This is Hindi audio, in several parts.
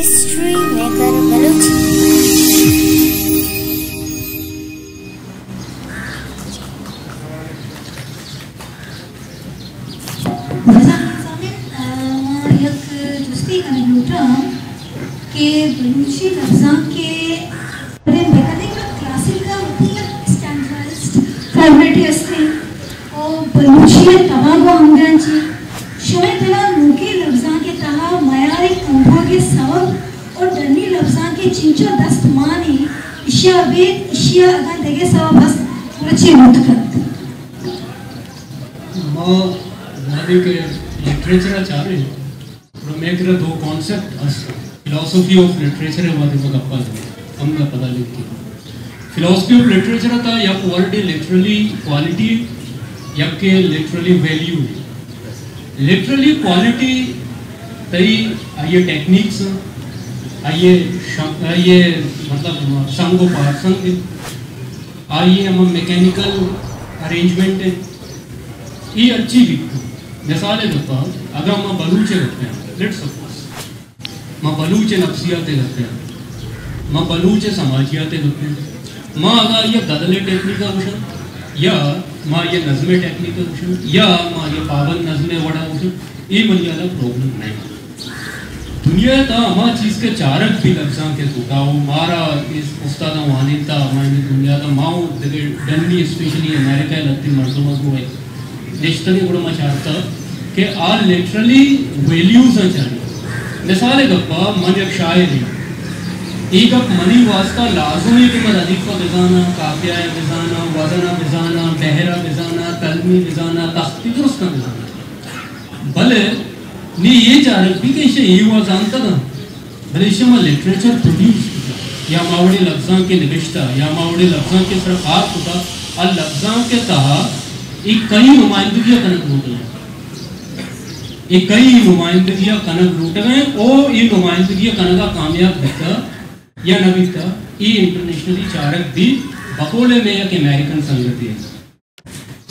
History Maker Baluchi. एक जुस्ती का लूटा के बलूची लफ्जा के बरे मेकनिक क्लासिकल स्टँडर्डाइज्ड फॉर्मॅटी असते ओ बलूची तवागो अंगांची शिवाय त्याला मुके लफ्जा के तहा मयारी कंभो के सबब और डरनी लफ्जा के चिंचो दस्त मानी इशिया बेत इशिया अगर देगे सबब बस रची मुतकत Ma Vedic literature चालू है और मैं कॉन्सेप्ट फिलॉसफी ऑफ़ लिटरेचर है वादी बघा पास हम का पता लिखती फिलॉसफी ऑफ़ लिटरेचर आता या वर्ड लिटरली क्वालिटी या के लिटरली वैल्यू लिटरली क्वालिटी तई आइए टेक्निक्स आइए आइए मतलब संगो पार्सन आइए हम मैकेनिकल अरेंजमेंट ये अच्छी भी। मिसाल है पास अगर हम बलूचे रखते हैं लेट सपोज़ माँ बलूच नफ्सियात लगते हैं। माँ बलूच समाजियात लगते हैं। माँ अगर ये गदले टेक्निका उसे या माँ ये नजमे टेक्निका उसे या माँ ये पावन नजमे वड़ा उसे ये मन याला प्रॉब्लम नहीं। दुनिया ता हमारे चीज़ के चारक भी लग लफ्जा के सुटाओ मारा इस उस्ताद वाने ता हमारे दुनिया ता माओ देखे डंडी स्पेशली अमेरिका लगती मर्दों में को है नेशनली गुड़ा मचाता के आर लिटरली वैल्यूज़ हैं चाहिए एक शायर है एक अप मनी वास्ता लाजमी कि मद अधिक बिजाना, काफिया बिजाना वजना बिजाना, बहरा बिजाना, तलमी बिजाना, तख्ती दुरुस्त बिजाना। भले नी ये चारक भी कि इसे ये हुआ जानता था। भले इसे मैं लिटरेचर प्रोड्यूस या मावड़ी लफ्जा के निविष्टा, या मावड़ी लफ्जा के सिर्फ़ होता और लफ्जा के तहा एक कई नुमाइंदगियाँ कनक लूट गए कई नुमाइंदगियाँ कनक लूट गए और ये नुमाइंदगियाँ कनका कामयाब बिता या न बिता ये इंटरनेशनली चारक भी बकोले में एक अमेरिकन संगति है।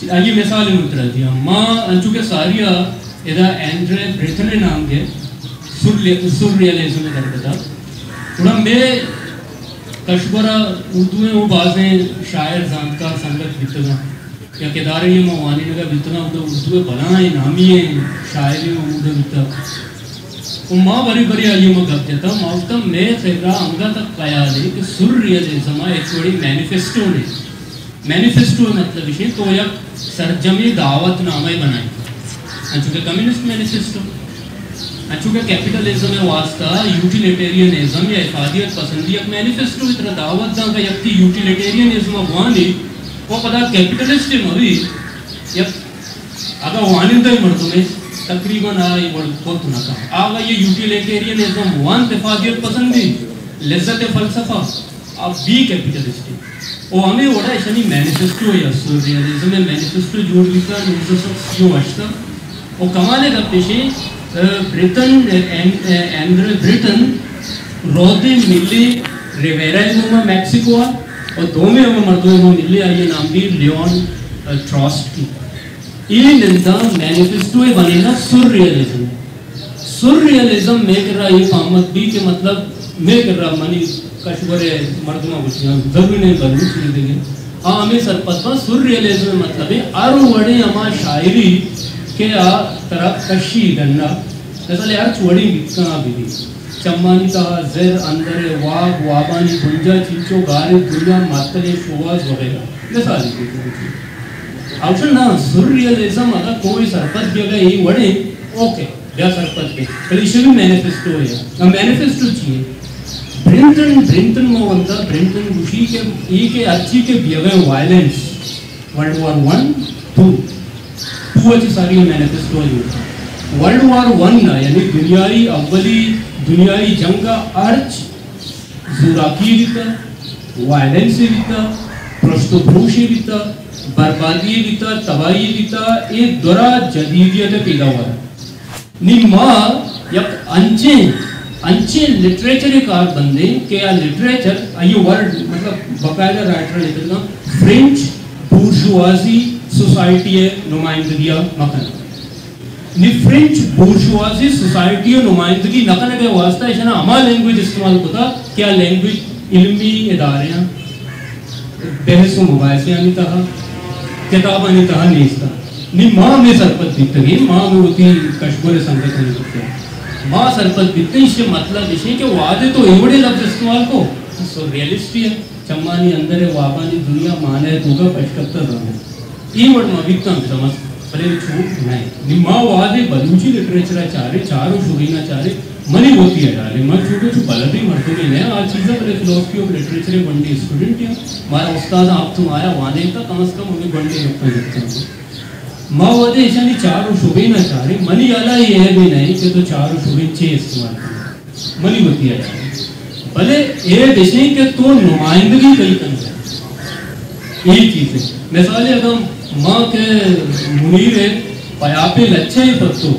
आइए मिसाल मुद्रा दिया। माँ, चूँकि सारिया इधर एंड्रे ब्रेथने नाम के सुररियलिज्म करता था। थोड़ा मैं कशबरा उर्दू में वो बाजें शायर जानकार संगत बितगा या बनाए है शायरी में उधर बिता वो माँ बड़ी बड़ी आयु में गप देता माँ तब मैं तेरा अंगा तक कया ले कि सुर रियलिज्म एक बड़ी मैनिफेस्टो ने मैनिफेस्टो मतलब विषय तो या सरजमी दावत नामे बनाई चूँकि कम्युनिस्ट मैनिफेस्टो चूँकि कैपिटलिज्म में वास्ता यूटिलिटेरियनिज्म या इफादियत पसंदी एक मैनिफेस्टो इतना दावत दा का यक्ति यूटिलिटेरियनिज्म वानी वो पता कैपिटलिस्ट ही? आ ये वर्ड बहुत ना कहा आगा ये यूटिलिटेरियनिज्म वन इफादियत पसंदी लज्जत फलसफा अब बी कैपिटलिस्ट. ओ हमें वड़ा ऐसा मैनिफेस्टो या सोरियलिज्म में मैनिफेस्टो जोड़ लिखा न्यूज़ सब सीओ अश्ता ओ, कमाले का पेशे? ब्रिटेन एंड्रे ब्रिटेन रोदे मिले रिवेरा मैक्सिको और दो में हम मर्दों में मिले आइए नाम भी लियोन ट्रॉस्ट की। ये निंदा मैनिफेस्टो है बनेगा सुररियलिज्म सुररियलिज्म में कर रहा ये कामत भी के मतलब मैं कर रहा मनी कशवरे मर्दों कुछ ज़रूरी नहीं बनू सुन देंगे हाँ हमें सरपत सुररियलिज्म मतलब है आरो वड़े हमारा शायरी के आ तरफ़ कशी गन्ना। यार, चोड़ी बिकना भी चम्मानी का जर अंदर वाग वाबानी गुंजा, चिंचो गारे दुनिया मातरे शोवाज वगैरह। मिसाल ऑप्शन ना सुररियलिज्म अगर कोई सरपत भी अगर यही वड़े, ओके, या सरपत के इसे भी मैनिफेस्टो है अब मैनिफेस्टो चाहिए। ब्रिंटन ब्रिंटन में बनता ब्रिंटन गुशी के, ई के अच्छी के बियवे violence world war one two two अच्छी सारी मैनिफेस्टो है। वर्ल्ड वॉर वन ना, यानी दुनियाई अव्वली दुनियाई जंग का अर्थ जुराकी रीता वायलेंस रीता प्रस्तुभूषी रीता, बर्बादी रीता, तबाही रीता एक दौरा जदीदियत पैदा हुआ निम्मा यक अंचे अंचे लिटरेचर एक आर बंदे, के आ लिटरेचर ये वर्ड मतलब बकायदा राइटर लिखता फ्रेंच बुर्जुआजी सोसाइटी है, नुमाइंदगियाँ मखन नि ये फ्रेंच बोर्शुआजी सोसाइटी और नुमाइंदगी नकल के वास्ते जना अमा लैंग्वेज इस्तेमाल होता, क्या लैंग्वेज इलमी इदारे बहस व मुबासे यानी तह, किताब यानी तह, नहीं था नहीं, माँ में सरपत दिखती है, माँ में होती कश्मीर संगत नहीं दिखते माँ सरपत दी दिखते इसके मतलब इसे कि वादे तो एवड़े लफ्ज इस्तेमाल को। सो रियलिस्ट है चम्मा अंदर है वापा दुनिया माने तूगा पचकत्तर रहा है। ये वर्ड मैं समझता छूट नहीं निम्मा वादे बलूची लिटरेचर चारे चारो शुरीना चारे मनी होती है डाले मैं छोटे छो बलदी मर्दों के नया आज चीज़ें बड़े फिलोसफी ऑफ़ लिटरेचर बंडे स्टूडेंट है हमारा उस्ताद आप तुम्हारा वादे का कम से कम हमें बंडे लगता हैं माँ वादे ऐसा नहीं चारो शुबे ना चारे मनी अला ये है भी नहीं कि तो चारो शुबे छे इस्तेमाल मनी होती है भले ये देशे के तो नुमाइंदगी कई कन है यही चीज़ है मिसाल अगर ही पत्तो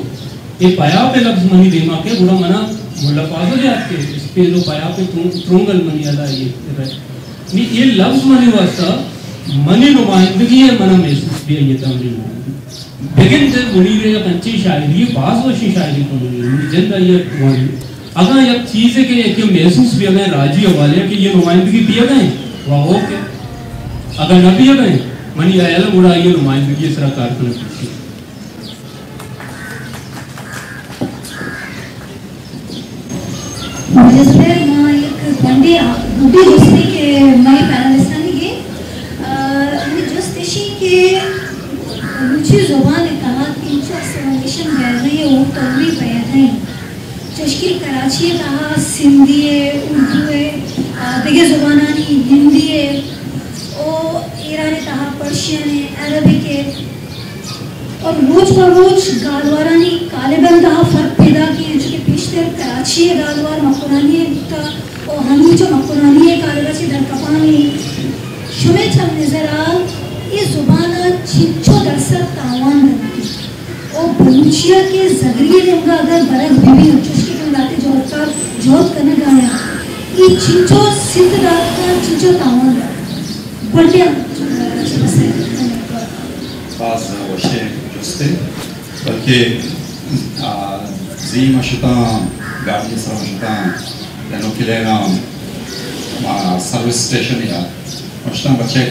ये पयापे लफ्ज मनी दिमा के बुरा मना, मुल्ला पागल आपके इस पे जो पयापे त्रुंगल मनी अला ये नहीं ये लफ्ज मनी वास्ता मनी नुमाइंदगी मना महसूस भी ये तमरी बिगिन से मुनीर या कंची शायरी वशी शायरी को मुनीर ज़िंदा ये वाली अगर ये चीज़ है कि कि महसूस भी अगर राज़ी हवाले कि ये नुमाइंदगी गए वाह ओके। अगर न दिए गए मनी आयल बुरा ये नुमाइंदगी इस तरह कारकुन की मुझे मैं एक बंदी बूढ़ी दोस्ती के मैं पैनलिस्ट नहीं मुझे जोस्तिशी के मुझे ज़ुबान कहा कि जो एक्सप्लेनेशन गए वो तो भी पैर है कराची कहा सिंधी उर्दू है दिगे जुबानानी हिंदी है पर्शियन है अरबिक है और रोज ब रोज गालवारानी कालेबन दहा फ़र्क पैदा किए जो कि पेशतर कराची है गालवार मकुरानी है गुप्ता और हमी जो मकुरानी है कालेबाची दर कपानी शुमे चम नजरा ये ज़ुबान छिंचो दरसत तावान बनती। और बलूचिया के जगरिए ने उनका अगर बरक बीबी चुस्की कम लाते जो होता जोत करने गाया ये छिंचो सिद्ध रात का बढ़िया। que Zim Ashutana, Gandhi Ashutana, then okay, then um, service station here. बच्चे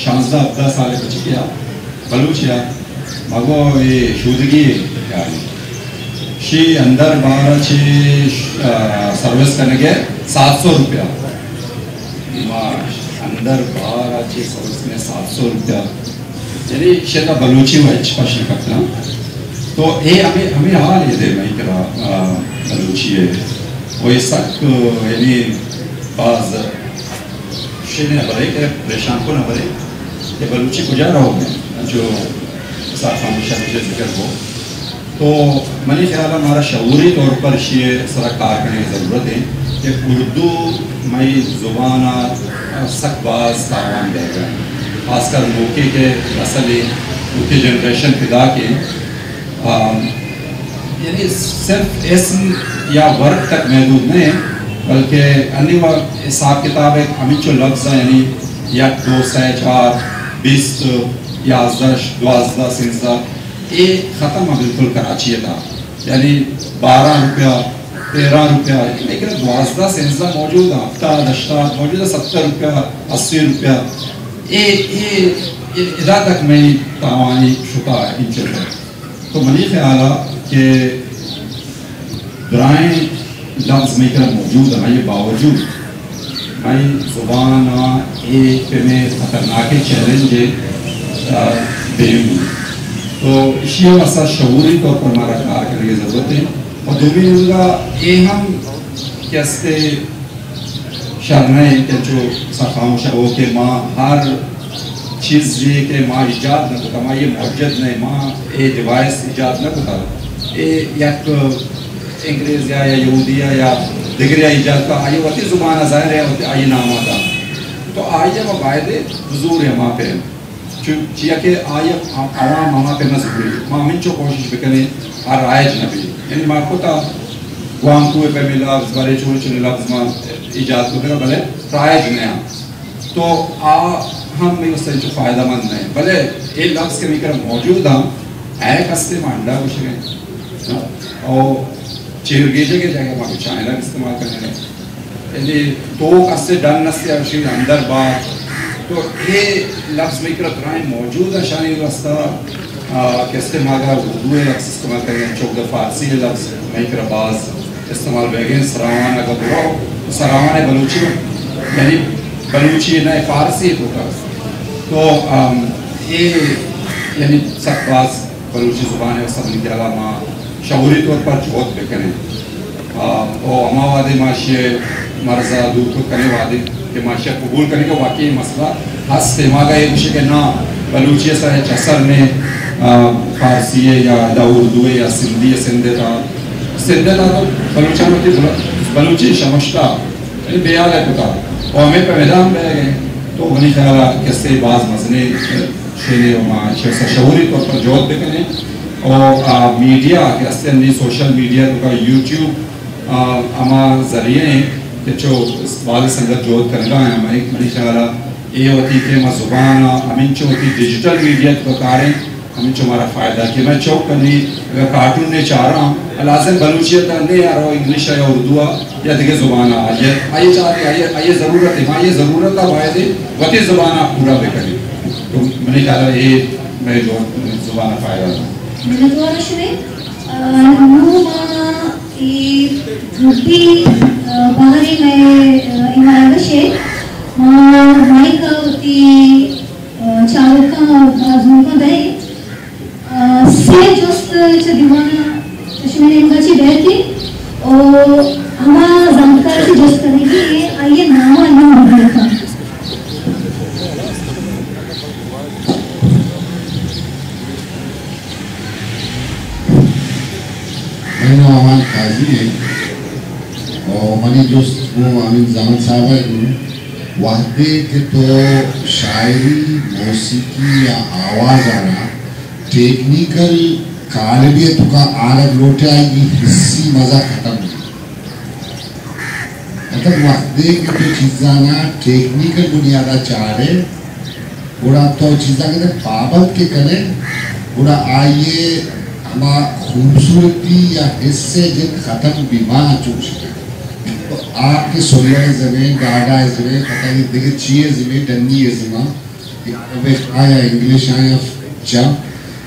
शानदा अब्दा साले बच्चे क्या बलूच या मगो ये शुद्धगी गाड़ी शी अंदर बार ची सर्विस करने के सात सौ रुपया अंदर बाहर अच्छे सर्विस में सात सौ रुपया यानी शेता बलूची वाइच पश्चिम करता तो ये हमें हमें ये दे मैं करा बलूची है। वो ये सक यानी बाज शेने बड़े के परेशान को ना बड़े ये बलूची गुजारा हो गए, जो साथ हमेशा मुझे ज़िक्र हो तो मैंने ख्याल हमारा शूरी तौर पर ये सरा कार करने की ज़रूरत है कि उर्दू मई ज़ुबाना सकबाज तावान दे रहा है खासकर मौके के नस्ल उनकी जनरेशन फिदा के यानी सिर्फ़ इसम या वर्क तक महदूद नहीं, बल्कि अन्य हिसाब किताब एक हमें जो लफ्ज़ है, यानी या दो से चार, बीस या याजदश द्वाजदा सिंजा ये ख़त्म है बिल्कुल कराची था यानी बारह रुपया, तेरह रुपया, लेकिन द्वाजदा सिंजा मौजूद है, हफ़्ता, दशता, मौजूद है, सत्तर रुपया, अस्सी रुपया। ये ये इदा तक मैं तावानी शुता इन चीज़ों तो मनी ख्याल कि दुराएँ लफ्ज़ में कर मौजूद है? ये बावजूद मैं ज़ुबान एक में ख़तरनाक चैलेंज बेहूँ तो इसी वसा शूरी तौर पर हमारा कार करने की ज़रूरत है। और दूसरी उनका ये हम कैसे के जो सखामोश हो के माँ, हर चीज़ ये के माँ इजाद न कुता माँ ये मौजद नहीं, माँ ये डिवाइस इजाद न कुता ये यक अंग्रेज़ या या यहूदिया या दिगरिया इजाद का आई वती ज़ुबान ज़ाहिर है वती आई नाम आता तो आइए वो वायदे हुजूर है माँ पे। चिया के आइए आवाम माँ पे न ज़रूरी माँ मिन कोशिश भी करें, हर न भी। यानी माँ को ता को देगा भले रायज नया तो हम में उससे जो फ़ायदा मंद नहीं भले ये लफ्ज़ के मिकर मौजूद हम एक हस्ते मांडा कुछ गए और चिरगेजे के जगह मांगे, चाइना इस्तेमाल करने यानी तो कस्ते डन नस्ते अशी अंदर बात तो ये लफ्ज़ में कर प्राय मौजूद है शानी रास्ता के इस्तेमाल का उर्दू लफ्ज़ इस्तेमाल करें चौक द फारसी लफ्ज़। में कर बाज इस्तेमाल बेगे सरावान अगर बुरा सरावान बलूची यानी बलूची ना फारसी कर तो ये यानी सब बात बलूची ज़ुबान है सब निकला माँ शहूरी तौर पर जोत बेकने और अमा वादे माशे मर्जा दूर को करने वादे के माशिया कबूल करने का वाकई मसला हस दिमागा ये कुछ के ना बलूची सा है चसर ने फारसी है या दा उर्दू है या सिंधी है सिंधे था सिंधे था तो बलूचा बलूची समझता ये बेयाल है पुता और हमें पे मैदान में गए तो उन्हीं ख्याल कैसे बाज मजने शेने माँ शहूरी तौर पर जोत करें। और मीडिया के असली सोशल मीडिया तो का यूट्यूब अमा ज़रिए कि जो बाल संगत जोत करना है, हमारे मनी ख्याल ये होती कि मैं ज़ुबान अमीन चो होती डिजिटल मीडिया तो कारें हमें हमारा फ़ायदा कि मैं चौक कनी कार्टून ने चाह रहा हूँ लाजम बलूचियत था, नहीं आ रहा इंग्लिश या उर्दू आ, या दिखे ज़ुबान आ, आइए आइए चाहते आइए आइए ज़रूरत है हाँ ये ज़रूरत का फ़ायदे वती ज़ुबान आप पूरा भी करें तो मैंने कहा था, ये मेरे जो ज़ुबान फ़ायदा था बाहरी का, बाजू दही से जोस्त च दीवाना चश्मे नेमकाची बेती और हमारा जानकार से जोस्त करेगी आइए नाम अन्ना मगर था मैंने अमान काजी है, और मनी वो अमीन जमान साहब है वादे के तो शायरी, मौसीकी या आवाज़ आना टेक्निकल का आरब लोटे आएगी हिस्सी मज़ा खत्म नहीं मतलब वादे के तो चीज़ाना टेक्निकल बुनियादा चाहे बुरा तो चीज़ा के बाबत के करे बुरा आइए हमारा खूबसूरती या हिस्से जिन ख़त्म बीमार चुक तो आपके सोया ज़मीन गाड़ा ज़मीन, पता नहीं देखे चीज़ ज़मीन, डंडी ज़मीन अबे आया इंग्लिश आया जम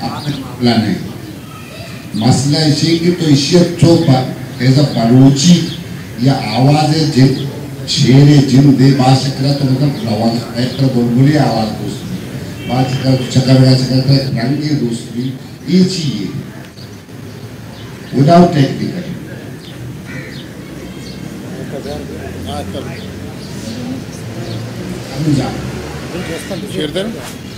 मामला नहीं मसला इसी कि तो इसी तो एज अ बलूची या आवाज़ है जिन शेरे जिन दे बात सकरा तो मतलब रवाना एक तो बुलबुली आवाज़ दूसरी बात कर चक्कर बड़ा चक्कर कर रंग दूसरी ये technical. तुम्ही just दीदी सही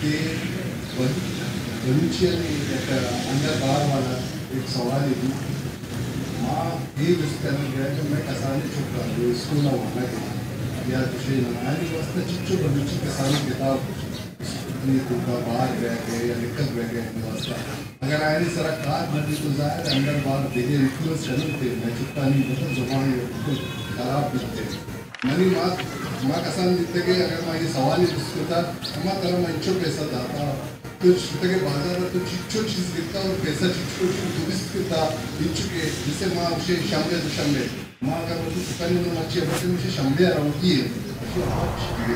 की अंदर बार वाला एक सवाल है माँ ये दुष्कर्म गया कि मैं कसाने चुका जो स्कूल में वहाँ गया या तुझे नमानी वास्ते चिच्चो कसानी किताब इतनी तुका बाहर रह गए या निकल रह गए इन वास्ता अगर आयनी सरा कार बनी तो ज़ाहिर अंदर बाहर देखे इन्फ्लुएंस चलते थे, मैं चुपता नहीं बता ज़ुबान खराब दिखते मनी माँ माँ कसान दिखते कि अगर माँ ये सवाल ही उसको था हमारा तरह मैं इंचो पैसा दाता तो छुट्टे के बाज़ार में तो चिच्चो चीज़ गिरता और पैसा चिच्चो चीज़ दुबिस गिरता इंचो के जिससे माँ उसे शंबे तो शंबे. माँ अगर वो सुखानी में मच्छी बच्चे मुझे शंबे आ रहा की है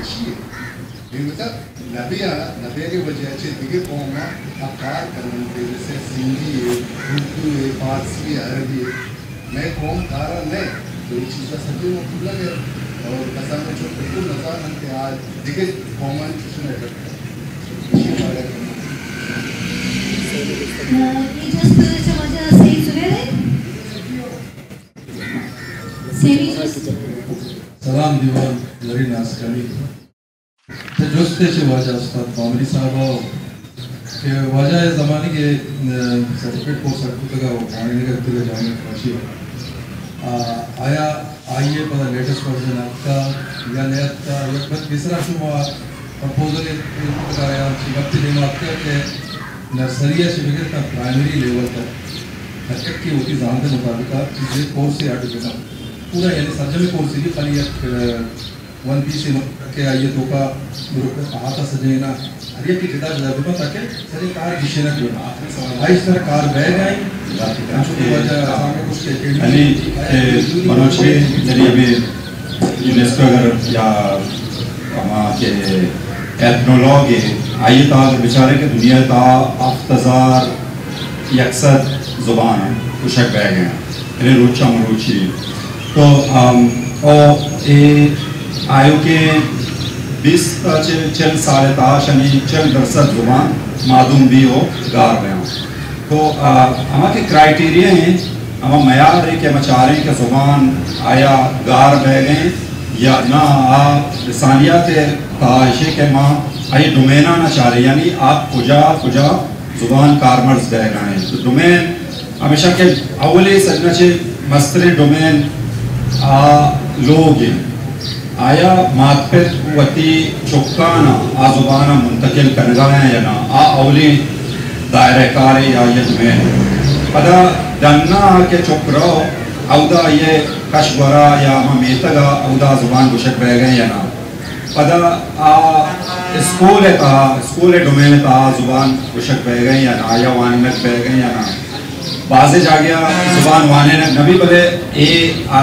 अच्छी है मतलब नबिया नबिया के वजह दिखे करने के जैसे सिंधी है उर्दू है फारसी है अरबी है मैं कौम कारा नहीं. तो ये चीज़ का सभी में खुला तो नशामुक्त बिल्कुल नशामुक्त आज दिग्गज कॉमन सलाम दिवान लरी नास्करी ते तो जोस्ते वाजा उस्ताद बामरी साहब के वाजा ये जमाने के सर्टिफिकेट को सर्टिफिकेट का वो प्राणी निकलते तुझे जाने पहुँची। आया आइए पता लेटेस्ट वर्जन आपका, या नया का लगभग तीसरा शुमा प्रपोजल वक्त नहीं आपके के नर्सरी से बिगड़ का प्राइमरी लेवल तक हरकत की होती जान के मुताबिक ये कोर्स से हट गया पूरा यानी सर्जरी कोर्स ही खाली वन वन पीस के आइए तो का ग्रुप आता सजेना हर एक की किताब ज़रूर ताकि सजे कार दिशे न क्यों आई तरह कार बह गई Ali che conosce derive UNESCO अगर या वहाँ के एथनोलॉग आइए ता बेचारे के दुनिया ता अफ्तजार यकसर ज़ुबान है उशक बह गए इन्हें रुचा मरुची तो और ए आयु के बीस चल साढ़े ताश यानी चल दरसद ज़ुबान मादूम भी हो गार रहे हैं। तो हमारे क्राइटेरिया हैं हम मैार है कि हम चाह रहे हैं कि ज़ुबान आया गार बह गए या ना आ लसानियात ताशे के माँ आइए डोमेना ना चाह रहे यानी आप कुजा कुजा ज़ुबान कारमर्स बह गए तो डोमेन, हमेशा के अवले सजना से मस्तरे डोमेन, आ, लोग हैं। आया मातपेत वती चुक्काना आ जुबाना मुंतकिल कनगा है या ना, आ अवली दायरे कार में। पदा दन्ना के चुकरो अवदा ये कशवरा या ममेतगा अवदा ज़ुबान गुशक बह गए या ना। पदा आ स्कूल था, स्कूल डोमेन था, ज़ुबान गुशक बह गए या ना या वानक बह गए या ना। बाजे जा गया ज़ुबान वाने ने नबी बोले, ए आ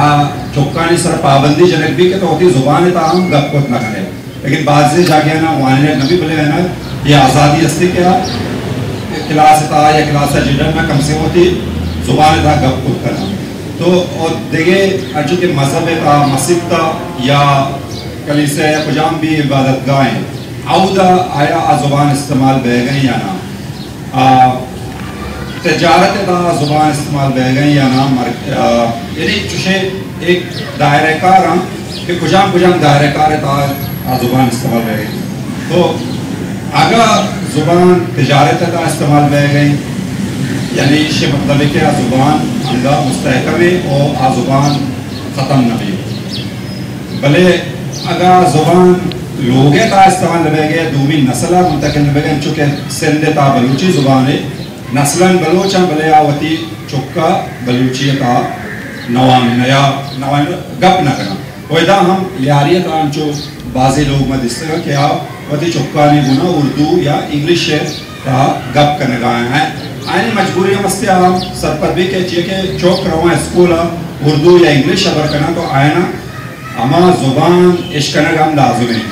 चौकानी सर पाबंदी जनक भी के तो होती ज़ुबान है हम गप कुत ना करे। लेकिन बाजे जा गया ना वाने ने नबी बोले है ना, ये आज़ादी अस्ती क्या? क्लास था या क्लास जिडन में कम से होती ज़ुबान था कुत करना। तो और देखिए अजू के मज़हब था, मस्जिद था, या कलीसे या पजाम भी इबादत गाहें आउदा आया आ ज़ुबान इस्तेमाल बह गई या ना? तजारत का ज़ुबान इस्तेमाल बह गई या ना? यानी चुशे एक दायरे कार कि कुजाम कुजाम दायरे कार था आ ज़ुबान इस्तेमाल बह गई। तो अगर ज़ुबान तजारत का इस्तेमाल रह गई, यानी इससे मतलब है कि आ ज़ुबान अंदा मुस्तहकम है और आ ज़ुबान ख़त्म न भी भले अगर ज़ुबान लोगे का इस्तेमाल बह गया दूमी नस्ल मुंतकिल गए, चूँकि सिंध ता बलूची ज़ुबान है। नस्लन बलोचा बलयावती चुक्का बलूचियता नवाम नया नवाम गप न करना। वैदा हम लियारियत आंचो बाजी लोग में दिसते कि आप वती चुक्का ने गुना उर्दू या इंग्लिश का गप करने गाए हैं। आने मजबूरी मस्ते हम सरपत भी के चाहिए कि चौक रवा स्कूल उर्दू या इंग्लिश अगर करना तो आए ना, अमा ज़ुबान इश्कना गम लाजुम है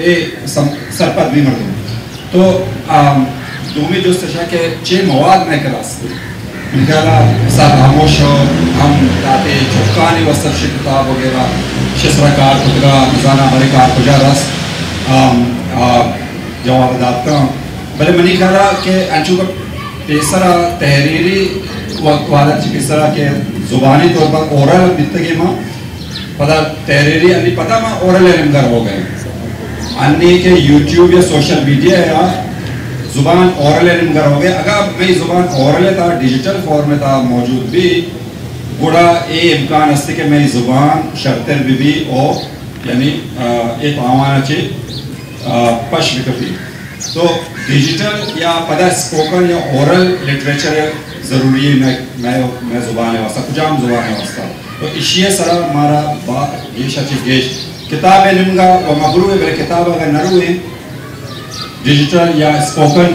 ए सरपत भी मर्दू तो दोमी जो सशा के चे मवाद में क्लास इनका खामोश हो हम ताते चुपकानी वस्तर से किताब वगैरह शिशरकार खुदरा निजाना हरिकार खुजा रस जवाब दाता भले मनी करा के अंचू का तीसरा तहरीरी वाला चिकित्सा के जुबानी तौर पर ओरल बितगे माँ पता तहरीरी अन्नी पता माँ ओरल एलिमगर हो गए अन्नी के यूट्यूब या सोशल मीडिया या ज़ुबान औरल इनकर हो गया। अगर मैं ज़ुबान औरल था डिजिटल फॉर्म में था, मौजूद भी गुड़ा ए इम्कान हस्ते के मैं ज़ुबान शर्तर भी भी और यानी एक आवाना चे पश विकफी तो डिजिटल या पता स्पोकन या औरल लिटरेचर ज़रूरी है, मैं मैं मैं ज़ुबान है वास्ता, कुछ आम ज़ुबान है वास्ता। तो इशिए सरा हमारा बा गेश अच्छी गेश। किताब है निमगा और मगरू है, मेरे किताब अगर नरू है डिजिटल या स्पोकन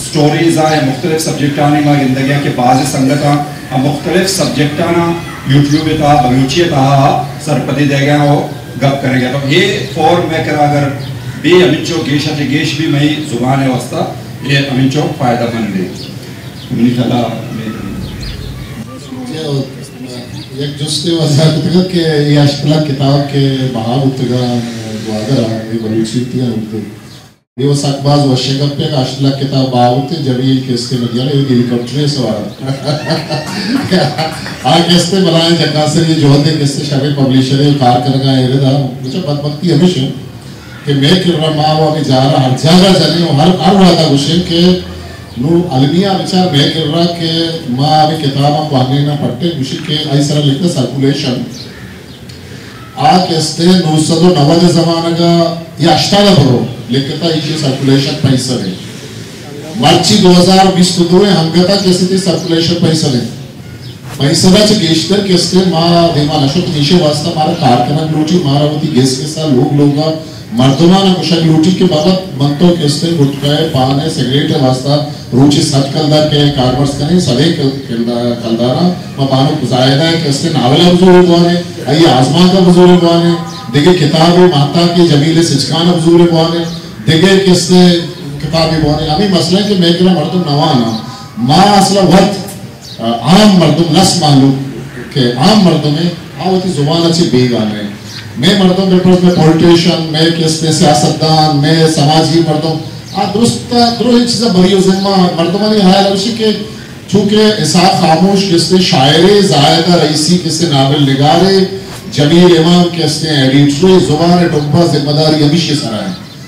स्टोरीज या मुख्तलिफ़ सब्जेक्ट आने ज़िंदगी के बाज़ संगत मुख्तलिफ़ सब्जेक्ट आना यूट्यूब था बलूची था सरपति दे गया, वो गप करेंगे। तो ये फॉर्म में करा, अगर बे अमिचो गेश गेश भी मई ज़ुबान है वास्ता, ये अमिचो फ़ायदा मंद है एक जुस्ते वजाकतगा के ये अशकला किताब के बहाव उतगा वादरा ये बलूची थी Urdu Jó szakbázolság a példást lekett a báut, jamiil készként jelen, ő gili kapcsolja szóval. Ákezdte बनाए जकासर ये जो दे किससे शामिल पब्लिशर ये कार कर गए रे दा मुझे बात बात की हमेशा कि मैं कि रमा वो अभी जा रहा हर जगह जाने हर हर वादा गुशे के नो अलमिया विचार मैं कर रहा कि माँ अभी किताब हम पढ़ने ना पढ़ते गुशे के ऐसा लिखते सर्कुलेशन आ कैसे 990 जमाना का या 80 बरो लिखता इशे सर्कुलेशन पैसा है। मार्च 2020 को दो हंगता कैसे थे सर्कुलेशन पैसा है। पैसाचे गेस्टर केस्ते मा देमा नशत निशे वास्ता मारा कारखाना लूटी मारावती गैस के साथ लोग लोग। मर्दमान कुशल लूटी के बाबत मंतो केस्ते गुटकाए पाने सिगरेट वास्ता। रूचि सट कलदार के कार्बर्स कने सदे कलदारा। मा पानो जायदा केस्ते नावला बुज़ुर्ग बने आई आजमा का बुज़ुर्ग बने दिगे किताबे माता के जमीले सिचकान बुज़ुर्ग बने दिगे केस्ते किताबे बने। अभी मसला कि मैं करा मर्दम नवाना मा असला वक्त आम मर्दम नस मालूम के आम मर्दों में आवती ज़ुबान अच्छी बेगान है मैं मर्दों के पास में पॉलिटिशियन मैं किसने सियासतदान, मैं समाजी मर्दों, आ, दुरुस्त दुरुस्त चीज़ें बड़ी हो जिम्मा मर्दों ने हाल उसी के चूँकि ऐसा खामोश किसने शायरे जायदा रईसी किसने नावल निगारे, जमील इमाम किसने एडिटर ज़ुबान टुब्बा ज़िम्मेदारी हमेशा सरा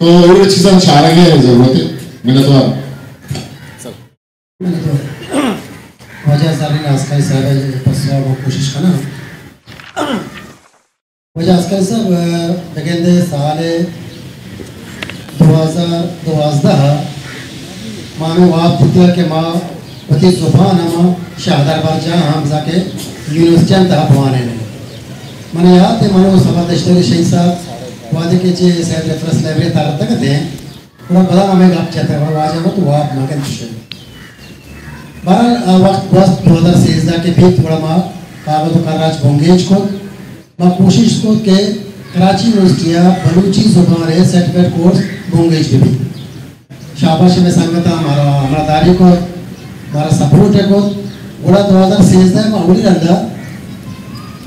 तो ये चीज़ें चाह रहे हैं ज़रूरत है मैंने तो वजह सारी आस्काई साहब पसवा वो कोशिश करना। वजह आस्काई साहब बगेंदे साल दो हज़ार दोवाजदा मानो आप दिया के माँ वती ज़ुबान हम शाहदार बार जहाँ हम जाके यूनिवर्सिटी अंत भवाने मैंने याद है मानो सभा दश्तरी शही साहब वादे के चे सैद रेफरेंस लाइब्रेरी तार तक थे पूरा बड़ा हमें गप चाहते हैं वाजे वो तो आप ना के बहरहाल वक्त वक्त दो हज़ार सेजदा के भी थोड़ा माँ कागज़ कराच बोंगेज को माँ कोशिश को के कराची यूनिवर्सिटी बलूची ज़ुबान है सर्टिफिकेट कोर्स बोंगेज के भी शाबाश में संगता हमारा हमारा दारी को हमारा सपोर्ट है को बड़ा दो हज़ार सेजदा में उड़ी रंदा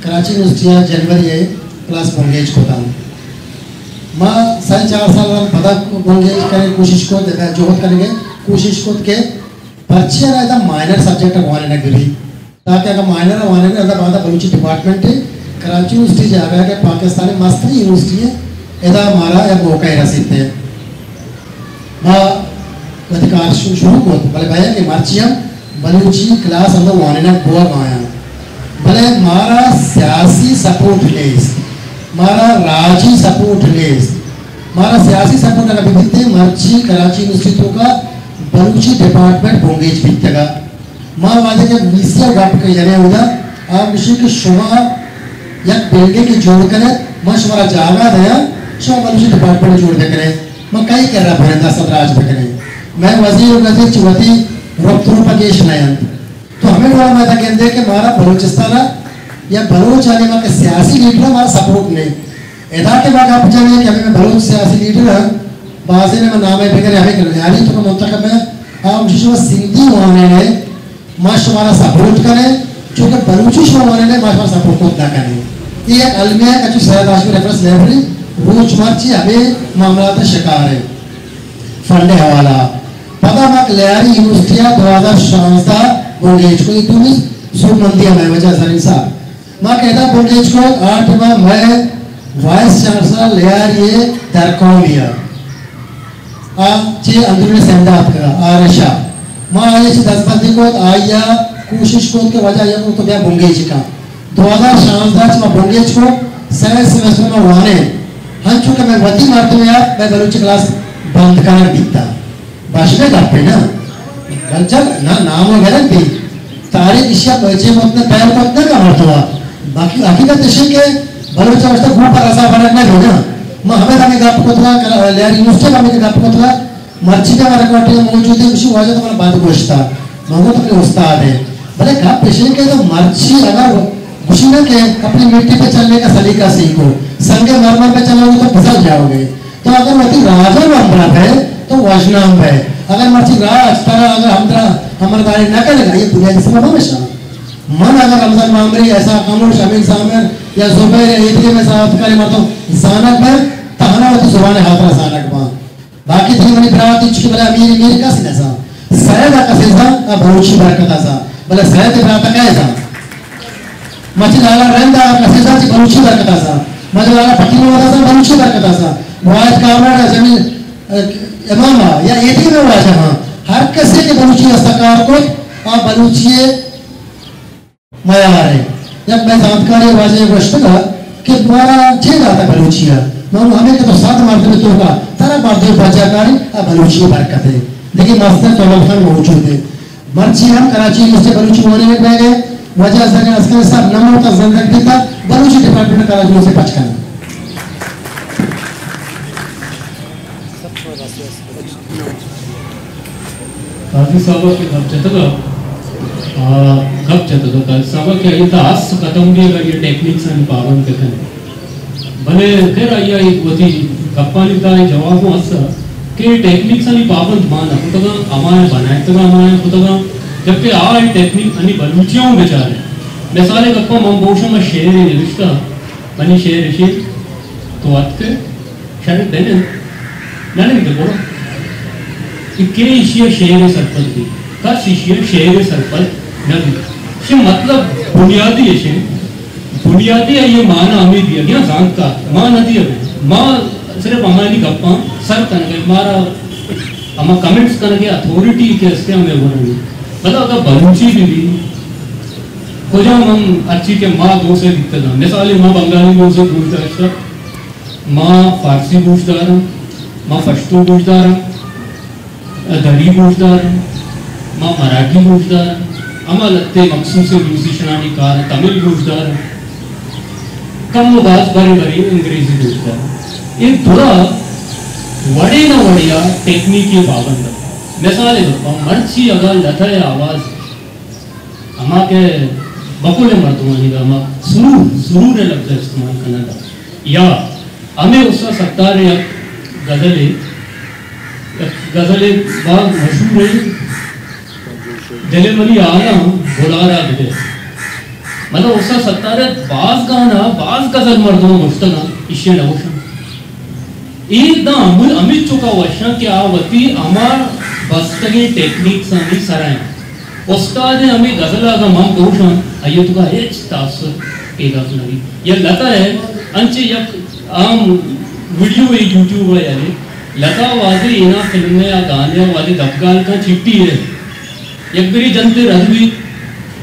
कराची यूनिवर्सिटी जनवरी है क्लास बोंगेज को था माँ, साढ़े चार साल बदा बोलिए करें कोशिश को, देखा जोहत करेंगे, कोशिश को के बच्चे ना एकदम माइनर सब्जेक्ट वाले ने गिरी ताकि अगर माइनर वाले ने अगर बाधा बलूची डिपार्टमेंट है, कराची यूनिवर्सिटी जा गया कि पाकिस्तान पाकिस्तानी मस्त यूनिवर्सिटी है यदा हमारा या मौका ही रसीते हैं। माँ, अधिकार शुरू भले तो बलूची क्लास अंदर ने आया भले हमारा सियासी सपोर्ट मारा राज़ी सपोर्ट लेस मारा सियासी सपोर्ट अगर बिगते मर्ची कराची यूनिवर्सिटी का बलूची डिपार्टमेंट बोंगेज बिकतेगा माँ वादे के मिसिया गप के जने उदा आप विषय के शुमा या बिल्डिंग के जोड़ करे माँ शुमारा जागा दया शुमा बलूची डिपार्टमेंट जोड़ दे करे माँ कई कर रहा भरंदा सदराज पे करे मैं वज़ीर वज़ीर चुवती रफ्तुर पकेश नयन तो हमें बड़ा मैं था कहते कि हमारा बलूचिस्तान या बलूच आने में सियासी लीडर हमारा सपोर्ट नहीं. एदा के बाद आप जाने कि हमें बलूच सियासी लीडर है बाजे में नाम है बिगड़े हमें कर यानी तो मुंतखब में आप जिसमें सिंधी वाने ने माश हमारा सपोर्ट करें क्योंकि बलूची वाने ने माश हमारा सपोर्ट को ना करें ये अलमिया का जो सैयद आशमी रेफरेंस लाइब्रेरी रोज मार्ची हमें मामला का शिकार है फंड हवाला. पता मक लियारी यूनिवर्सिटी दो हज़ार शानदा बोंगेज को तो भी सुन में वजह सरी साहब माँ कहता बोंगेज को आठ में, मैं वाइस चांसलर लियारी दरकौलिया। चे अंदरूनी संदात करा, आरशा। माँ आए चे दस बंदी को आया कोशिश को के वजह ये तो क्या बुंगेज का। दो हज़ार शानदार चे बुंगेज को सेवन सेमेस्टर में वाने। हम चुके मैं वती मारते में यार, मैं बलूची क्लास बंद करना बीता भाषण का पे ना। जब ना, नाम वगैरह भी तारीख इशिया बचे ने पैर मत ने का मरतवा बाकी हकीकत इसे के बलूचा वस्ता खूब पर रसा बनना नहीं ना हमें हमें गप कोतला लेर यूनिवर्सिटी हमें गप कोतला मर्ची का हमारे कोटे मौजूद है उसी वजह तो हमारा बात गोश्ता मंगो तो अपने उस्ताद है। भले गप पेशे के तो मर्ची अगर खुशी न के अपनी मिट्टी पे चलने का सलीका सीखो संगे मरमर पे चलोगे तो फिसल जाओगे। तो अगर वही राजा वंबरा है तो वजनाम है। अगर मर्ची राज, तरह अगर हम हमारे न करेगा ये बुनियादी सबब हमेशा। मन अगर रमज़ान मामरी ऐसा कमर शमील सामर या जुबैर ईदगे में साहब करे मतलब जानक में तहना होती ज़ुबान हाथरा जानक में। बाकी थी मनी ब्रात इचकी बला अमीर अमीर का सिनसा सैदा का सिनसा अब बरूची बरकत आसा बला सैद ब्रात का ऐसा मची लाला रंदा का सिनसा ची बरूची बरकत आसा मची लाला पट्टी में वाला सा बरूची बरकत आसा वाज कामरा ज़मीन इमामा या ईदगे में वाजा हाँ हर किसी के बरूची अस्तकार को और बरूची माया आ रहे जब मैं जानकारी वाजे वस्तुगा कि द्वारा छे जाता बलूचिया मानो हमें तो सात मार्ग में तो का तारा मार्ग बचाकारी अब बलूची बरकत है। लेकिन मास्टर तलब खान मौजूद है। मर्ची हम कराची में से बलूची होने में गए गए। वजह से अस्कर साहब नमो का ज़िंदगी था बलूची डिपार्टमेंट कराची से बचकाना काफ़ी साहब के कब चतगा का के ये तो आज खत्म भी अगर ये टेक्निक्स आणि पावन कथन भले फिर आया एक वती गप्पानी का के टेक्निक्स आणि पावन माना कुतगा हमारे बनाए तगा हमारे कुतगा जबकि आ टेक्निक आणि बलूचियों बेचारे मिसाले गप्पा मम बोशो में शेर है, रिश्ता। बनी शेर शेर तो अतके शायद देने नाने के बोलो। इतके इशिया शेर सरपंच की कस इशिया शेर सरपंच शे मतलब बुनियादी है बुनियादी है ये माना हमें दिया गया जान का माँ न दिया माँ सिर्फ़ हमारी गप्पा सर कन के मारा हम कमेंट्स कन के अथॉरिटी के इसके हमें बोल रही मतलब अगर बलूची भी भी खोजा हम अच्छी के माँ दो से दिखते था मिसाल माँ बंगाली दो से पूछता है इसका माँ फारसी पूछदार माँ पश्तो पूछदार दरी पूछदार माँ मराठी पूछदार अमा आणि कार तमिल पूछदार कम बात बरी बरी अंग्रेज़ी पूछदार ये थोड़ा वड़े न वड़िया टेक्निकी पाबंद मिसाल मर्ची अगर लता आवाज़ अमा के बकुले मर्दवानी का अमा सुरूर सुरूर लफ्ज इस्तेमाल करना था। या हमें उसका सत्तार या गजले बहुत मशहूर है। दिले मली आना बुलारा दिले मतलब उसका सत्तार बाज गाना बाज का गज़ल मर्दों मुश्तना इशे नवशा एकदा अमूल, अमित चुका वर्षा की आवती अमार बस्तगी टेक्निक्स आणि सराय उस्ताद ने हमें गजला का माम दोषा अयो तुका हेच तासर केगा सुनारी या लता है, अंचे यक आम वीडियो एक यूट्यूब है यानी। लता वादे इना फ़िल्म या गाने वाले, दबगाल का चिट्ठी है। एक बरी जनते रजवी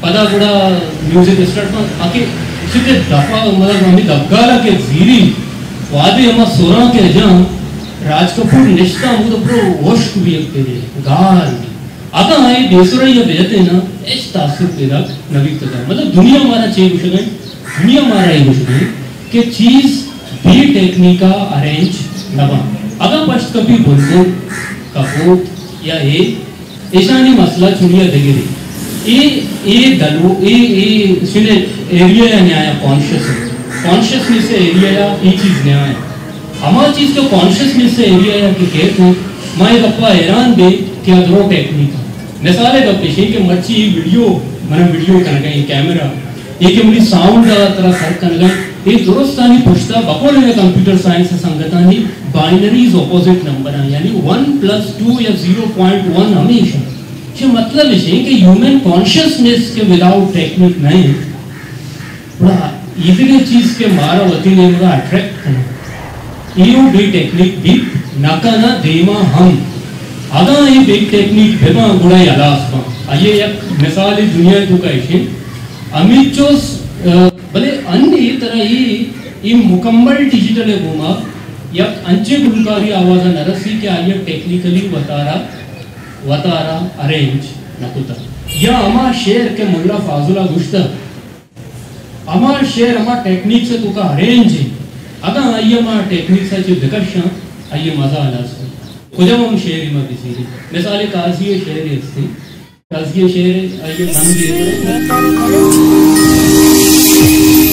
पदा गुड़ा म्यूज़िक स्टार्ट में आके सीधे दफ़ा मतलब हमें दबगाला के जीरी, वादे हम सोरा के जहाँ राज कपूर निष्ठा मुझे प्रो होश भी एक तेरे गाल आता है बेसुरा ये बेहते ना, इस तासुर पेरा नबी तक मतलब दुनिया हमारा चेंज हो गई दुनिया हमारा ये हो गई कि चीज़ भी टेक्निका अरेंज नबा अगर पश्च कभी बोलते कपूत या ए ऐशानी मसला चुनिया देगे ए ए दलो ए ए सुने एरिया या न्याय कॉन्शियस कॉन्शियसनेस से एरिया या ये चीज़ न्याय। हमारी चीज़ को कॉन्शियसनेस से एरिया या के कहते हैं मैं गप्पा हैरान दे क्या दरो टेक्निक मिसाले गप्पे शे के मर्ची वीडियो, मन वीडियो कन गई कैमरा एक मुली साउंड तरह सर कन गई ये दुरुस्तानी पुछता बकोले कंप्यूटर साइंस संगतानी बाइनरीज ऑपोजिट नंबर हैं यानी 1 प्लस 2 या 0.1 हमेशा. ये मतलब है कि ह्यूमन कॉन्शियसनेस के विदाउट टेक्निक नहीं. थोड़ा इतने चीज़ के मारा वती ने मुझे अट्रैक्ट करना ये भी टेक्निक भी नकाना देमा हम आगा ये बिग टेक्निक भेमा गुड़ा यालास पा आइए एक मिसाल दुनिया तो का इशे अमिचोस भले ये तरह ये ये मुकम्मल डिजिटल है घुमा या अंचे गुलकारी आवाज़ नरसी के आइए टेक्निकली वतारा वतारा अरेंज नकुता या अमा शेर के मुल्ला फाजुला गुश्ता अमा शेर अमा टेक्निक से तुका अरेंज है। अगा आइए अमा टेक्निक से जो दिकर्षा आइए मज़ा आला सो कुछ हम शेर में किसी मिसाल काजी शेर है इससे काजी शेर आइए मन नेकर बलूची